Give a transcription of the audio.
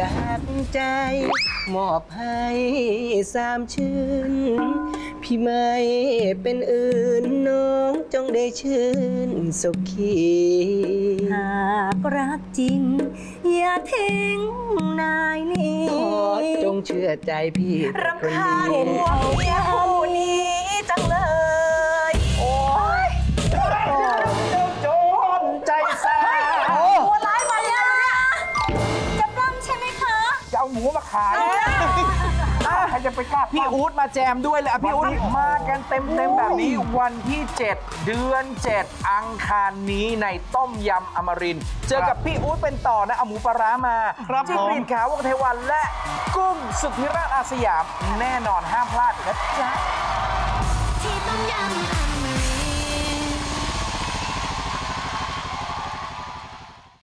จากใจ มอบให้สามชื่น พี่ไม่เป็นอื่นน้องจงได้ชื่นสุขีหากรักจริง อย่าทิ้งนายนี้ขอจงเชื่อใจพี่รำคนคาญนี้หัวเมีย เอาหมูมาขายอะใครจะไปกล้าพี่อู๊ดมาแจมด้วยเลยอะพี่อู๊ดมากันเต็มเต็มๆแบบนี้วันที่ 7 เดือน 7 อังคารนี้ในต้มยำอมรินทร์เจอกับพี่อู๊ดเป็นต่อนะเอาหมูปลาร้ามาจิ้งหรีดขาววงเทวันและกุ้งสุธิราชอาสยาม แน่นอนห้ามพลาดนะจ๊ะที่ต้มยำอ